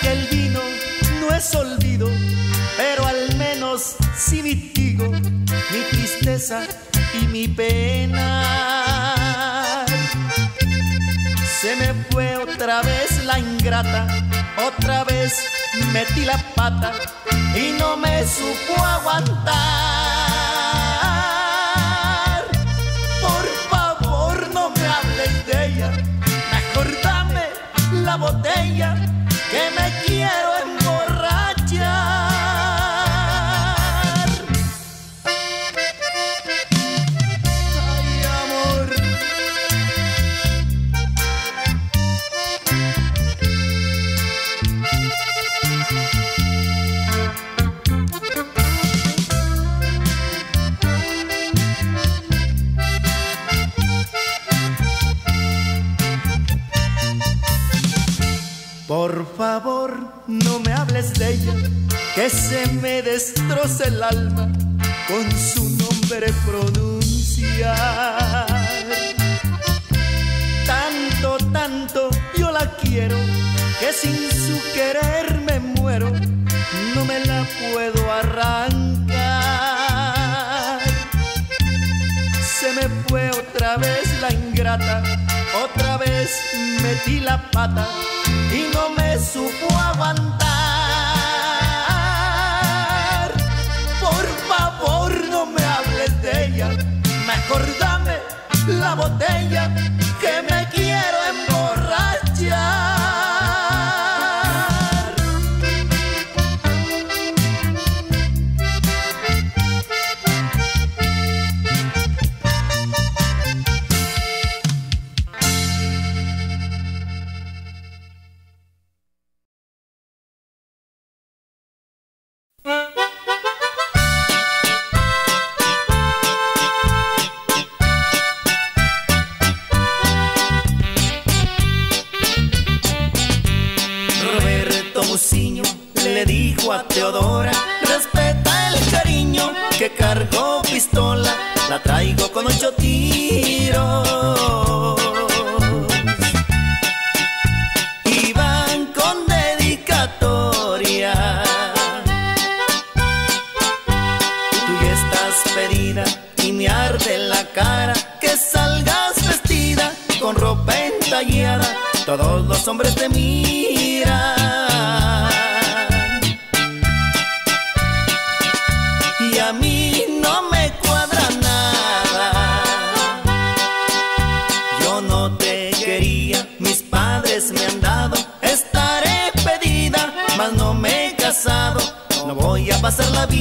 Que el vino no es olvido, pero al menos sí mitigo mi tristeza y mi pena. Se me fue otra vez la ingrata, otra vez metí la pata y no me supo aguantar. Por favor, no me hables de ella, mejor dame la botella que que se me destroza el alma con su nombre pronunciar. Tanto, tanto yo la quiero, que sin su querer me muero, no me la puedo arrancar. Se me fue otra vez la ingrata, otra vez metí la pata y no me supo aguantar. Mejor dame la botella que me todos los hombres te miran. Y a mí no me cuadra nada. Yo no te quería, mis padres me han dado. Estaré pedida, mas no me he casado. No voy a pasar la vida.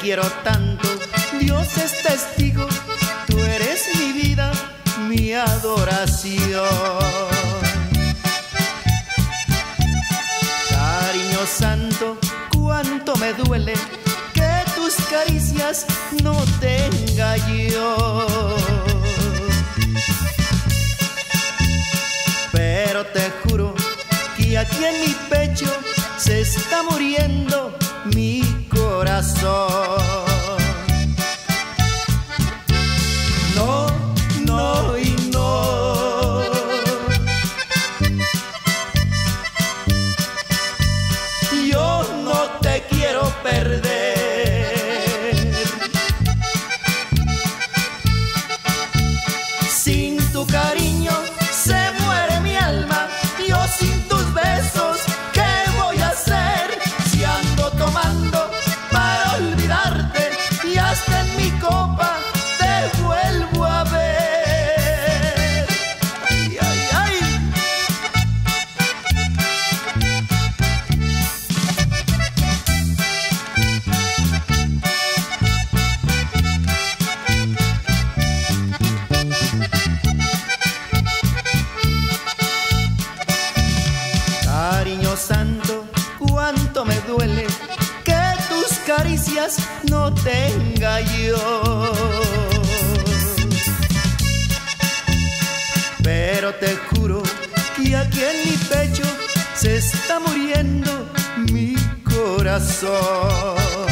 quiero tanto, Dios es testigo, tú eres mi vida, mi adoración. Cariño santo, cuánto me duele que tus caricias no tenga yo. Pero te juro que aquí en mi pecho se está muriendo mi corazón. no tenga yo. Pero te juro que aquí en mi pecho se está muriendo mi corazón.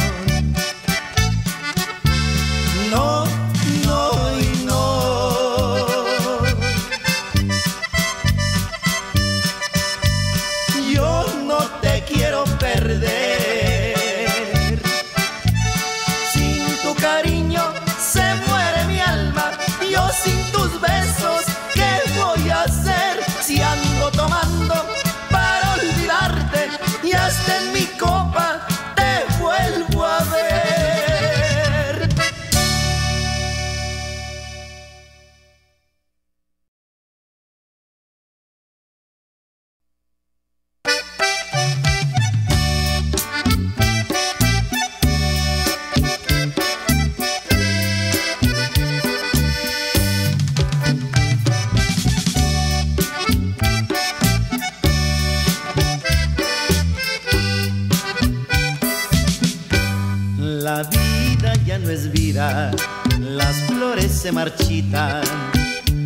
Se marchitan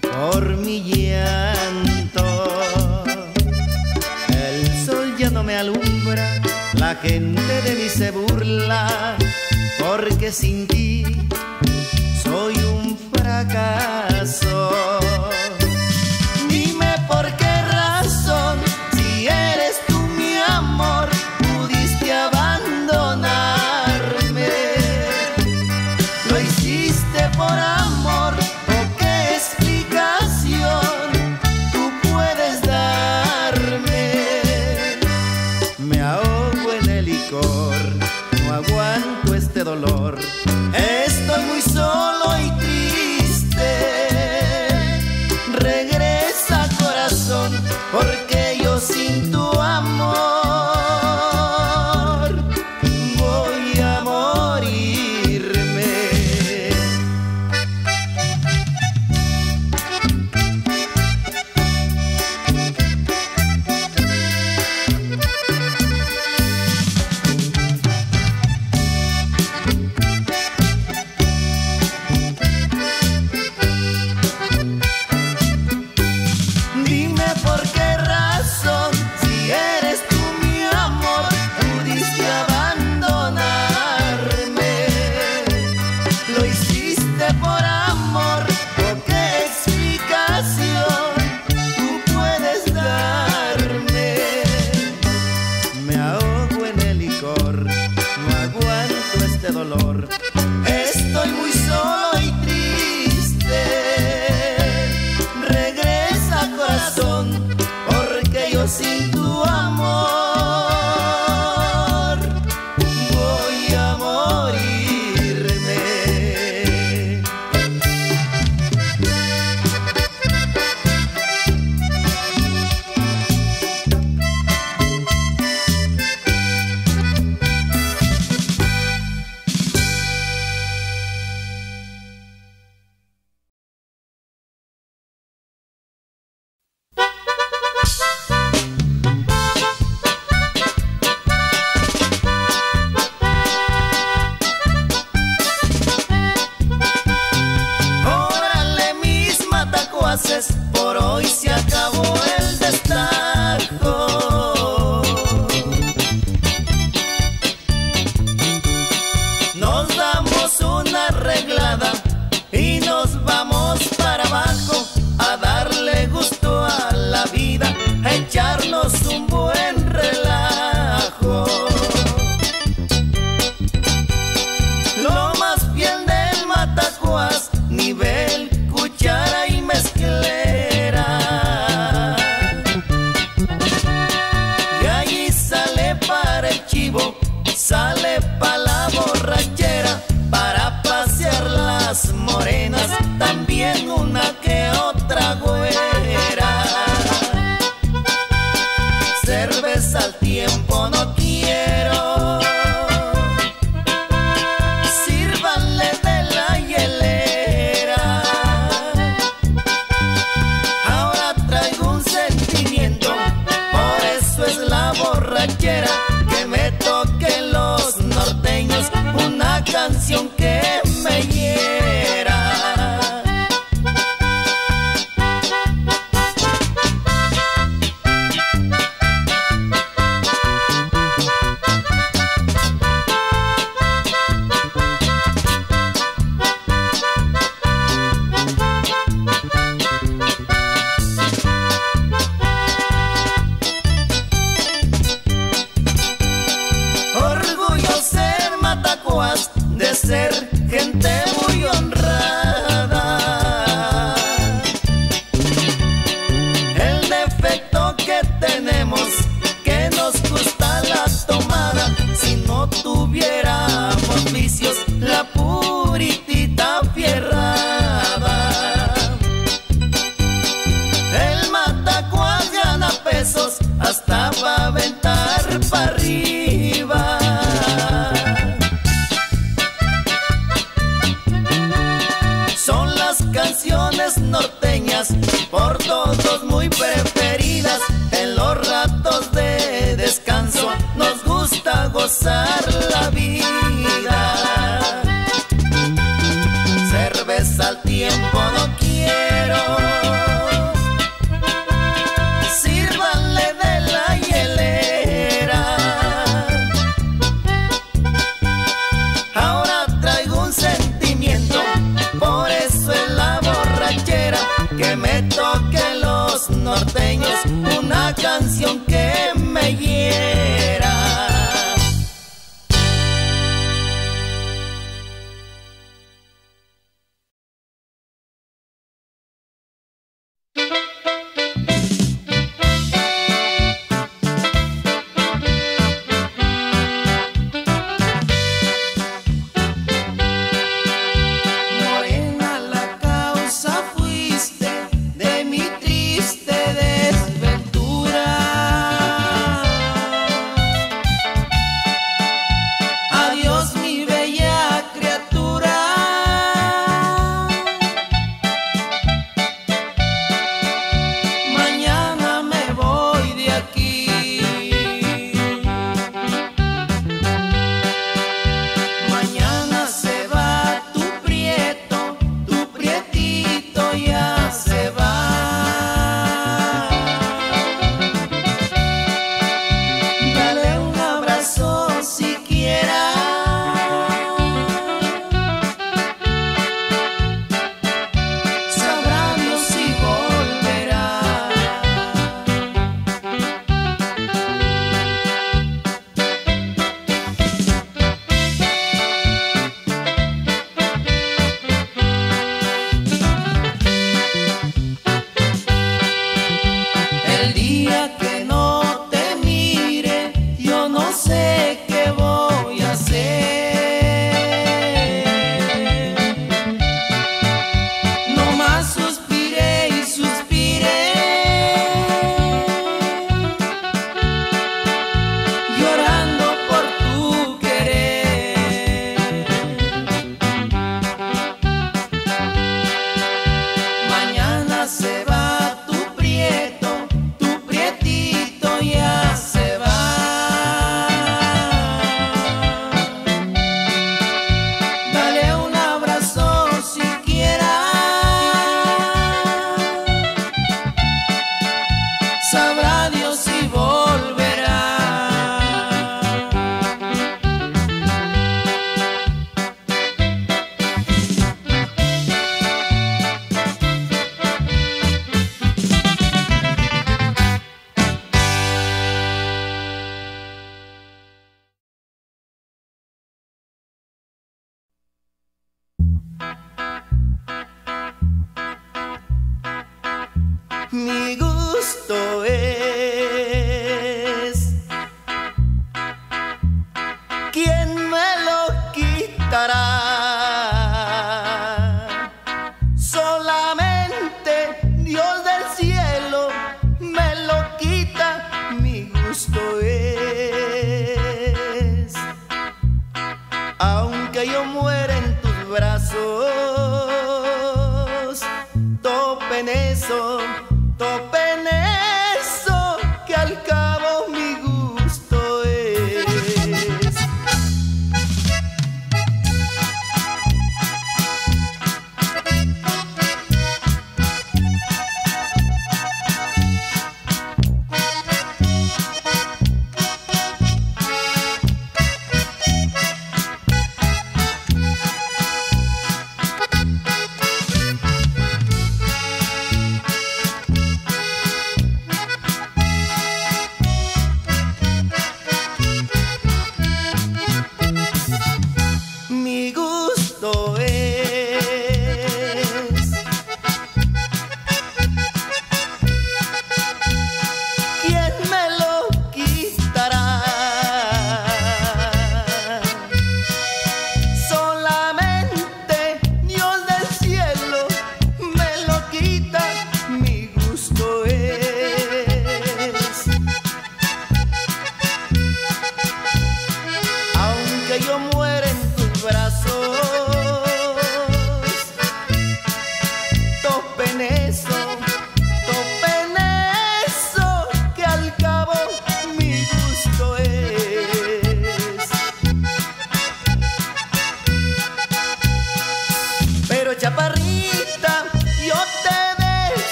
por mi llanto. El sol ya no me alumbra, la gente de mí se burla, porque sin ti soy un fracaso.